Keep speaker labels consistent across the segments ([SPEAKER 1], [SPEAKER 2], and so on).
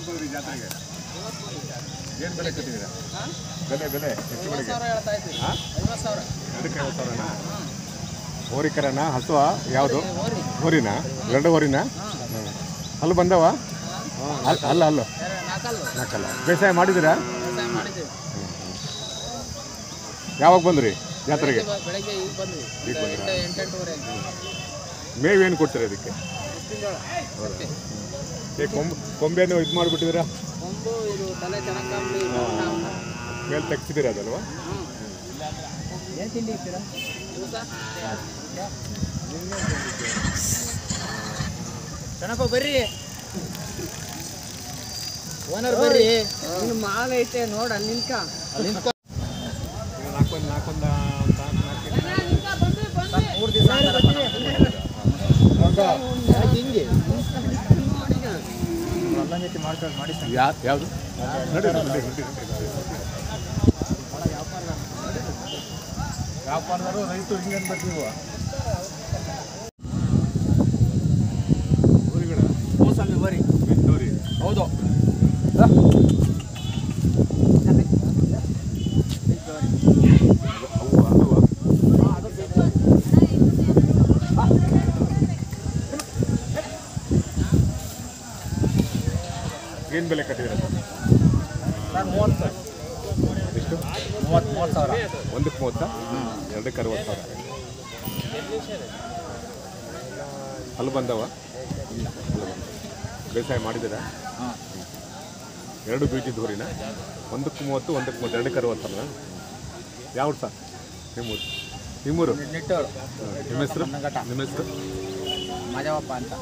[SPEAKER 1] ಯಾವಾಗ ಬಂದ್ರಿ ಜಾತ್ರೆಗೆ. ಏನು ಬೆಲೆ ಕಟ್ಟಿದ್ದೀರಾ? ಬೆಲೆ ಬೆಲೆ ಎಷ್ಟು ಬೆಲೆಗೆ. ಹಾಂ? ಎರಡಕ್ಕೆ ಐವತ್ತು ಸಾವಿರನಾ? ಹೋರಿಕರನ ಹಸುವ ಯಾವುದು? ಹೋರಿನಾ? ಎರಡು ಹೋರಿನಾ? ಅಲ್ಲಿ ಬಂದವ? ಅಲ್ಲ ಅಲ್ಲ ನಾಲ್ಕಲ್ಲ. ಬೇಸಾಯ ಮಾಡಿದ್ದೀರಾ? ಯಾವಾಗ ಬಂದ್ರಿ ಜಾತ್ರೆಗೆ?
[SPEAKER 2] ಈಗ
[SPEAKER 1] ಮೇವೇನು ಕೊಡ್ತೀರಾ ಅದಕ್ಕೆ ಕೊಂಬ್ ಕೊಂಬೆಯನ್ನು ಇದು ಮಾಡಿಬಿಟ್ಟಿದ್ದೀರಾ?
[SPEAKER 2] ಕೊಂಬು ಇದು ತಲೆ ಚೆನ್ನಾಗಿ
[SPEAKER 1] ಮೇಲೆ ತೆಗ್ಸಿದ್ದೀರಾ ಅದಲ್ವಾ?
[SPEAKER 2] ಏನು ತಿಂಡಿ ಇರ್ತೀರಾ ಚೆನ್ನಪ್ಪ ಬರ್ರಿ. ಓನರ್ ಬರ್ರಿ. ಇನ್ನು ಮಾಲ್ ಐತೆ ನೋಡ ಅಲ್ಲಿ ನಿಂತ್ಕ. ಅಲ್ಲಿ ನಿಂತ್ಕೊ.
[SPEAKER 1] ನಾಲ್ಕೊಂದು ನಾಲ್ಕೊಂದು
[SPEAKER 2] ಮೂರು ದಿವಸ ಹಿಂಗೆ?
[SPEAKER 1] ಯಾ- ಯಾವುದು ನೋಡಿ ನೋಡಿ ನಡಿ, ನಡಿ. ವ್ಯಾಪಾರದವರು ರೈತರು ಹಿಂಗೆ ಅನ್ಬೇಕು ನೀವು ಏನು ಬೆಲೆ ಕಟ್ಟಿದ್ದೀರಾ ಸರ್?
[SPEAKER 2] ಸರ್ ಮೂವತ್ತು
[SPEAKER 1] ಎಷ್ಟು?
[SPEAKER 2] ಮೂವತ್ತು ಮೂವತ್ತು ಸಾವಿರ.
[SPEAKER 1] ಒಂದಕ್ಕೆ ಮೂವತ್ತಾ? ಎರಡಕ್ಕೆ ಅರವತ್ತು ಸಾವಿರ. ಅಲ್ಲಿ ಬಂದವ. ಬೇಸಾಯ ಮಾಡಿದ್ದೀರಾ?
[SPEAKER 2] ಹಾಂ.
[SPEAKER 1] ಎರಡು ಬೀಜದ ಊರಿನ ಒಂದಕ್ಕೆ ಮೂವತ್ತು ಒಂದಕ್ಕೆ ಮೂವತ್ತು ಎರಡಕ್ಕೆ ಅರವತ್ತಲ್ಲ ಯಾವ ಸರ್? ನಿಮ್ಮೂರು. ನಿಮ್ಮೂರು. ನಿಮ್ಮ ಹೆಸರು? ನಿಮ್ಮ ಹೆಸರು?
[SPEAKER 2] ಮಜವಪ್ಪ ಅಂತ.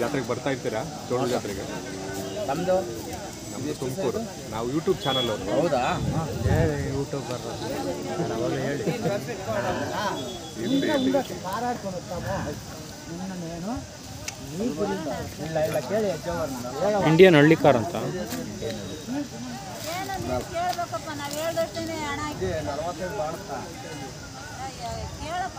[SPEAKER 1] ಜಾತ್ರೆಗೆ ಬರ್ತಾ ಇರ್ತೀರಾ? ಚೋಳ ಜಾತ್ರೆಗೆ?
[SPEAKER 2] ನಮ್ಮದು
[SPEAKER 1] ನಮ್ಮದು ತುಮಕೂರು. ನಾವು ಯೂಟ್ಯೂಬ್ ಚಾನಲ್ ಅವರು.
[SPEAKER 2] ಹೌದಾ? ಯೂಟ್ಯೂಬರ್ ಹೇಳಿ. ಕೇಳಿ
[SPEAKER 3] ಇಂಡಿಯನ್ ಹಳ್ಳಿ ಕಾರ್ ಅಂತ.
[SPEAKER 4] ಏನು ನೀವು ಕೇಳ್ಬೇಕಪ್ಪ ನಾವು ಹೇಳ್ದಷ್ಟೇನೆ ಹಣ ಅಯ್ಯ, ಕೇಳಪ್ಪ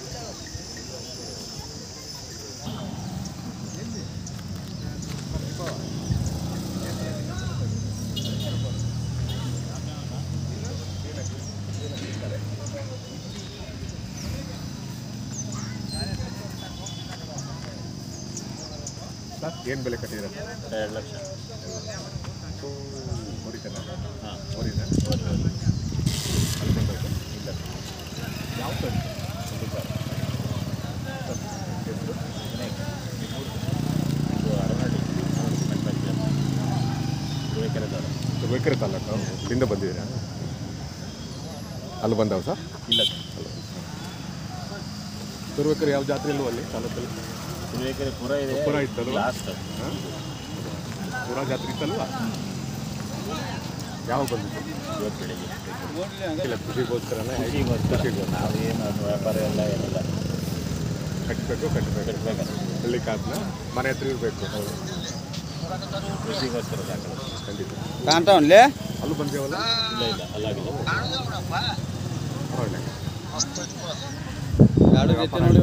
[SPEAKER 4] ಏನು
[SPEAKER 1] ಬೆಲೆ ಕಟ್ಟಿದ್ದೀರಾ?
[SPEAKER 3] ಎರಡು ಲಕ್ಷ.
[SPEAKER 1] ಹೊಡಿತಾನೆ
[SPEAKER 3] ಹಾಂ.
[SPEAKER 1] ಅಲ್ಲಿ ಸರ್ ಇಲ್ಲ ಯಾವ
[SPEAKER 3] ವಿವೇಕರದವರು
[SPEAKER 1] ತುರುವೇಕೆರೆ ತಾಲೂಕು. ಇಲ್ಲಿಂದ ಬಂದಿದ್ದೀರಾ? ಅಲ್ಲಿ ಬಂದವು ಸರ್?
[SPEAKER 3] ಇಲ್ಲ.
[SPEAKER 1] ಸರ್ ತುರುವೇಕೆರೆ ಯಾವ ಜಾತ್ರೆ ಇಲ್ಲವೋ ಅಲ್ಲಿ ತಾಲೂಕಲ್ಲಿ?
[SPEAKER 3] ವಿವೇಕರ ಪುರ ಇದೆ.
[SPEAKER 1] ಪುರ ಇತ್ತಲ್ವ?
[SPEAKER 3] ಲಾಸ್ಟ್
[SPEAKER 1] ಹಾಂ? ಪುರ ಜಾತ್ರೆ ಇತ್ತಲ್ವಾ? ಯಾವಾಗ ಬಂದಿತ್ತು?
[SPEAKER 3] ಇವತ್ತು ಬೆಳಿಗ್ಗೆ.
[SPEAKER 1] ಇಲ್ಲ ಖುಷಿಗೋಸ್ಕರನೇ
[SPEAKER 3] ಖುಷಿಗೋಸ್ಕರ ನಾವು ಏನು ವ್ಯಾಪಾರ ಎಲ್ಲ ಏನಿಲ್ಲ.
[SPEAKER 1] ಕಟ್ಟಬೇಕು ಕಟ್ಟಬೇಕು
[SPEAKER 3] ಕಟ್ಟಬೇಕು
[SPEAKER 1] ಹಳ್ಳಿ ಕಾಸನ್ನ ಮನೆ ಹತ್ರ ಇರಬೇಕು.
[SPEAKER 3] ಖುಷಿಗೋಸ್ಕರ ಸಾಕಲ್ಲ
[SPEAKER 1] ಖಂಡಿತ.
[SPEAKER 2] ಕಾಣ್ತಾವನ್ಲೇ
[SPEAKER 1] ಅಲ್ಲೂ ಬಂದೇವಲ್ಲ?
[SPEAKER 3] ಇಲ್ಲ ಇಲ್ಲ. ಅಲ್ಲಾಗಿಲ್ಲ
[SPEAKER 1] ಒಳ್ಳೆ
[SPEAKER 2] ಎರಡು ರೀತಿ ನೋಡಿ